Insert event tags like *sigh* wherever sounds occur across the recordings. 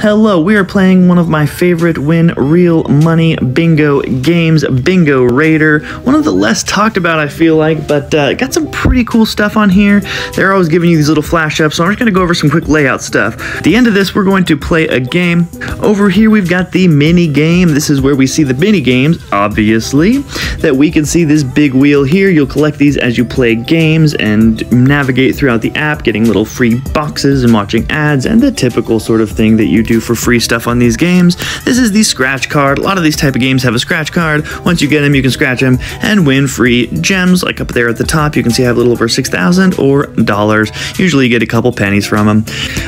Hello, we are playing one of my favorite win real money bingo games, Bingo Raider. One of the less talked about, I feel like, but uh, got some pretty cool stuff on here. They're always giving you these little flash ups, so I'm just going to go over some quick layout stuff. At the end of this, we're going to play a game. Over here, we've got the mini game. This is where we see the mini games, obviously, that we can see this big wheel here. You'll collect these as you play games and navigate throughout the app, getting little free boxes and watching ads and the typical sort of thing that you do for free stuff on these games. This is the scratch card. A lot of these type of games have a scratch card. Once you get them, you can scratch them and win free gems. Like up there at the top, you can see I have a little over 6,000 or dollars. Usually you get a couple pennies from them.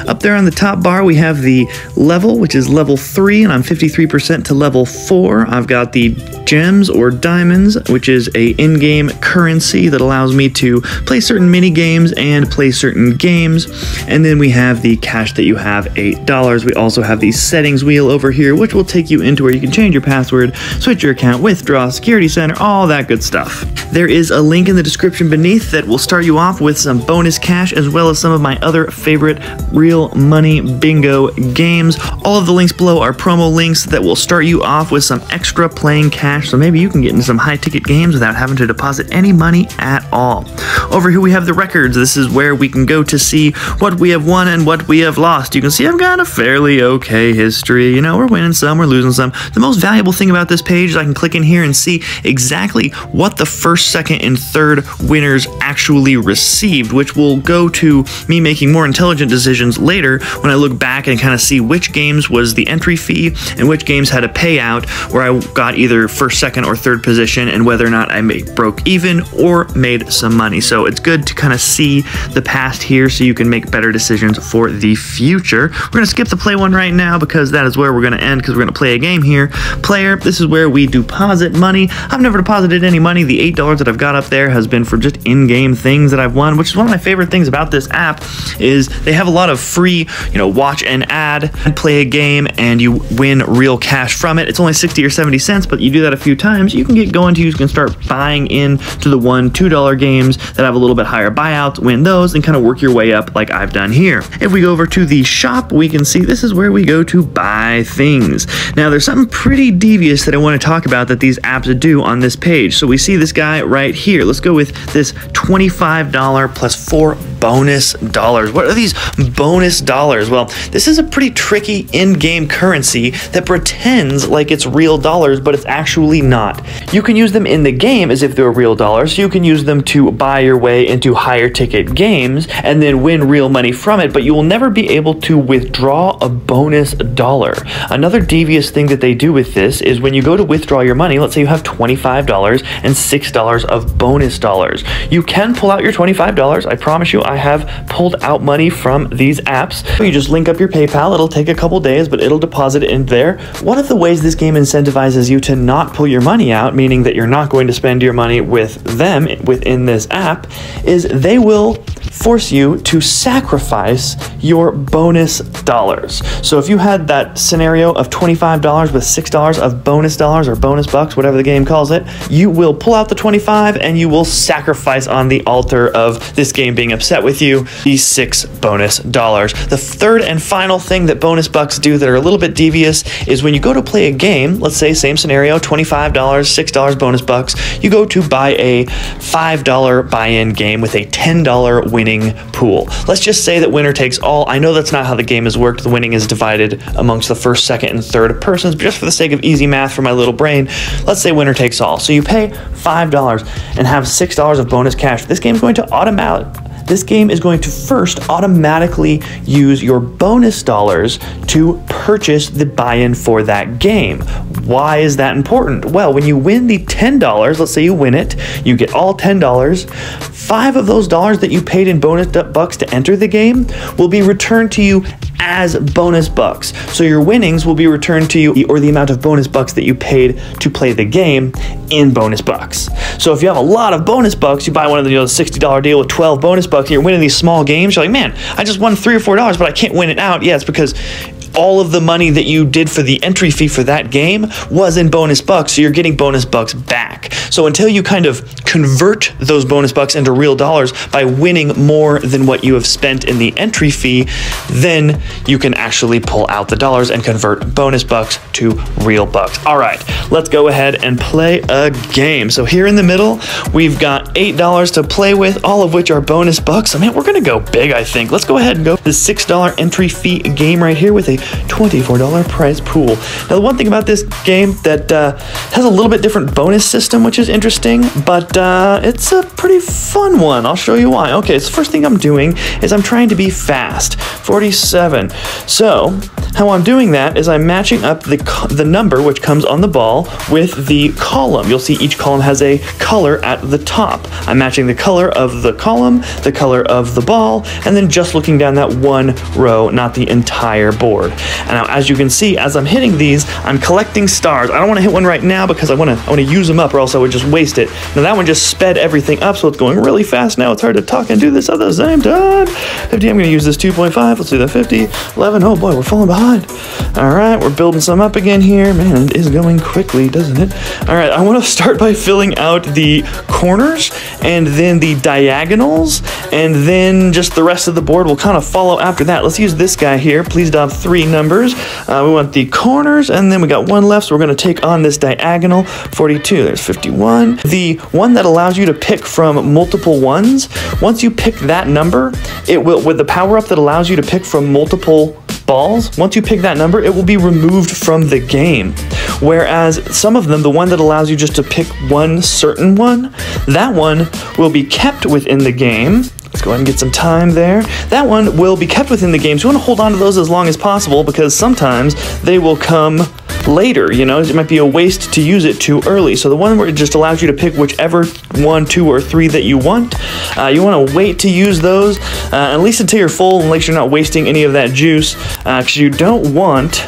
Up there on the top bar, we have the level, which is level 3, and I'm 53% to level 4. I've got the gems or diamonds, which is a in-game currency that allows me to play certain mini games and play certain games. And then we have the cash that you have, $8. We also have the settings wheel over here, which will take you into where you can change your password, switch your account, withdraw, security center, all that good stuff. There is a link in the description beneath that will start you off with some bonus cash as well as some of my other favorite real money bingo games. All of the links below are promo links that will start you off with some extra playing cash so maybe you can get into some high ticket games without having to deposit any money at all. Over here we have the records. This is where we can go to see what we have won and what we have lost. You can see I've got a fairly okay history. You know, we're winning some, we're losing some. The most valuable thing about this page is I can click in here and see exactly what the first, second, and third winners actually received, which will go to me making more intelligent decisions later when I look back and kind of see which games was the entry fee and which games had a payout where I got either first, second, or third position and whether or not I made, broke even or made some money. So it's good to kind of see the past here so you can make better decisions for the future. We're going to skip the play one right now because that is where we're going to end because we're going to play a game here. Player, this is where we deposit money. I've never deposited any money. The $8 that I've got up there has been for just in-game things that I've won, which is one of my favorite things about this app is they have a lot of free, you know, watch an ad, and play a game, and you win real cash from it. It's only 60 or 70 cents, but you do that a few times, you can get going to, you can start buying in to the one, $2 games that have a little bit higher buyouts, win those, and kind of work your way up like I've done here. If we go over to the shop, we can see this is where we go to buy things. Now, there's something pretty devious that I want to talk about that these apps do on this page. So we see this guy right here. Let's go with this $25 plus four bonus dollars. What are these bonus dollars? Well, this is a pretty tricky in-game currency that pretends like it's real dollars, but it's actually not. You can use them in the game as if they're real dollars. You can use them to buy your way into higher ticket games and then win real money from it, but you will never be able to withdraw a bonus dollar. Another devious thing that they do with this is when you go to withdraw your money, let's say you have $25 and $6 of bonus dollars. You can pull out your $25. I promise you, I have pulled out money from these apps. You just link up your PayPal. It'll take a couple days, but it'll deposit it in there. One of the ways this game incentivizes you to not pull your money out, meaning that you're not going to spend your money with them within this app, is they will force you to sacrifice your bonus dollars. So if you had that scenario of $25 with $6 of bonus dollars or bonus bucks, whatever the game calls it, you will pull out the 25 and you will sacrifice on the altar of this game being upset with you these six bonus dollars. The third and final thing that bonus bucks do that are a little bit devious is when you go to play a game, let's say same scenario, $25, $6 bonus bucks, you go to buy a $5 buy-in game with a $10 winning pool. Let's just say that winner takes all. I know that's not how the game is worked. The winning is divided amongst the first, second, and third persons, but just for the sake of easy math for my little brain, let's say winner takes all. So you pay $5 and have $6 of bonus cash. This game is going to automatically this game is going to first automatically use your bonus dollars to purchase the buy in for that game. Why is that important? Well, when you win the $10, let's say you win it, you get all $10. Five of those dollars that you paid in bonus bucks to enter the game will be returned to you as bonus bucks. So your winnings will be returned to you or the amount of bonus bucks that you paid to play the game in bonus bucks. So if you have a lot of bonus bucks, you buy one of the you know, $60 deal with 12 bonus bucks and you're winning these small games, you're like, man, I just won three or four dollars, but I can't win it out. Yeah, it's because all of the money that you did for the entry fee for that game was in bonus bucks, so you're getting bonus bucks back. So until you kind of convert those bonus bucks into real dollars by winning more than what you have spent in the entry fee, then you can actually pull out the dollars and convert bonus bucks to real bucks. All right, let's go ahead and play a game. So here in the middle, we've got $8 to play with, all of which are bonus bucks. I mean, we're gonna go big, I think. Let's go ahead and go the $6 entry fee game right here with a $24 prize pool. Now, the one thing about this game that uh, has a little bit different bonus system, which is interesting, but uh, it's a pretty fun one. I'll show you why. Okay, so first thing I'm doing is I'm trying to be fast. 47. So, how I'm doing that is I'm matching up the, the number which comes on the ball with the column. You'll see each column has a color at the top. I'm matching the color of the column, the color of the ball, and then just looking down that one row, not the entire board. And now, as you can see, as I'm hitting these, I'm collecting stars. I don't want to hit one right now because I want to I want to use them up, or else I would just waste it. Now that one just sped everything up, so it's going really fast now. It's hard to talk and do this at the same time. 50. I'm going to use this 2.5. Let's do the 50. 11. Oh boy, we're falling behind. All right, we're building some up again here. Man, it is going quickly, doesn't it? All right, I want to *laughs* start by filling out the corners and then the diagonals, and then just the rest of the board will kind of follow after that. Let's use this guy here. Please have three numbers. Uh, we want the corners, and then we got one left, so we're going to take on this diagonal. 42, there's 51. The one that allows you to pick from multiple ones, once you pick that number, it will, with the power up that allows you to pick from multiple balls, once you pick that number, it will be removed from the game. Whereas some of them, the one that allows you just to pick one certain one, that one will be kept within the game. Let's go ahead and get some time there. That one will be kept within the game, so you want to hold on to those as long as possible because sometimes they will come later. You know, it might be a waste to use it too early. So the one where it just allows you to pick whichever one, two, or three that you want. Uh, you want to wait to use those uh, at least until you're full, unless you're not wasting any of that juice, because uh, you don't want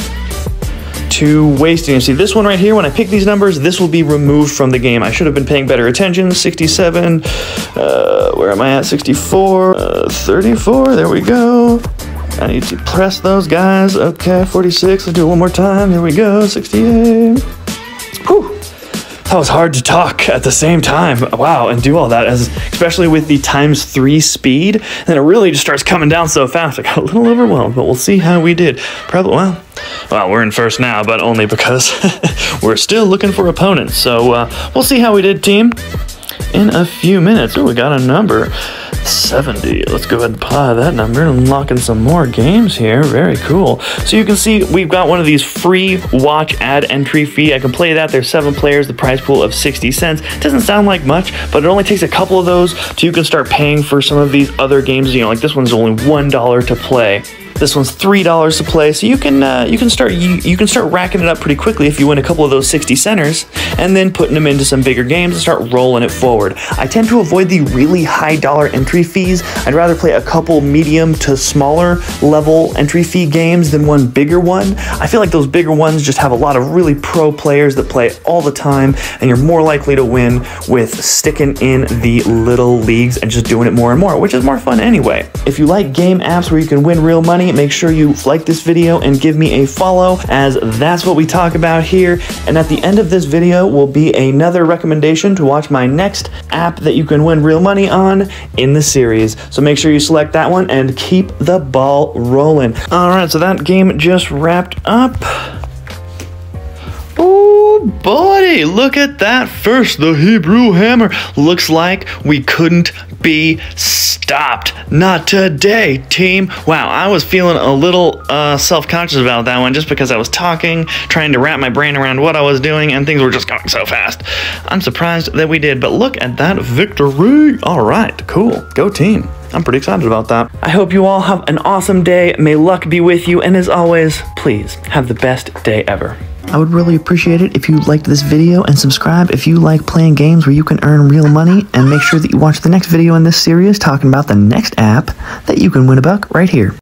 to wasting. You see this one right here, when I pick these numbers, this will be removed from the game. I should have been paying better attention. 67, uh, where am I at? 64, uh, 34, there we go. I need to press those guys. Okay, 46. Let's do it one more time. Here we go. 68. Whew. That was hard to talk at the same time. Wow, and do all that, as especially with the times three speed. And then it really just starts coming down so fast. I got a little overwhelmed, but we'll see how we did. Probably, well, well, we're in first now, but only because *laughs* we're still looking for opponents. So uh, we'll see how we did, team, in a few minutes. Oh, we got a number. 70. Let's go ahead and apply that number and lock in some more games here. Very cool. So you can see we've got one of these free watch ad entry fee. I can play that. There's seven players, the prize pool of 60 cents. Doesn't sound like much, but it only takes a couple of those so you can start paying for some of these other games. You know, like this one's only $1 to play. This one's three dollars to play, so you can uh, you can start you, you can start racking it up pretty quickly if you win a couple of those 60 centers, and then putting them into some bigger games and start rolling it forward. I tend to avoid the really high dollar entry fees. I'd rather play a couple medium to smaller level entry fee games than one bigger one. I feel like those bigger ones just have a lot of really pro players that play all the time, and you're more likely to win with sticking in the little leagues and just doing it more and more, which is more fun anyway. If you like game apps where you can win real money, make sure you like this video and give me a follow as that's what we talk about here. And at the end of this video will be another recommendation to watch my next app that you can win real money on in the series. So make sure you select that one and keep the ball rolling. All right, so that game just wrapped up. Oh, buddy, look at that. First, the Hebrew hammer. Looks like we couldn't be stopped. Not today, team. Wow, I was feeling a little uh, self conscious about that one just because I was talking, trying to wrap my brain around what I was doing, and things were just going so fast. I'm surprised that we did, but look at that victory. All right, cool. Go team. I'm pretty excited about that. I hope you all have an awesome day. May luck be with you, and as always, please have the best day ever. I would really appreciate it if you liked this video and subscribe if you like playing games where you can earn real money and make sure that you watch the next video in this series talking about the next app that you can win a buck right here.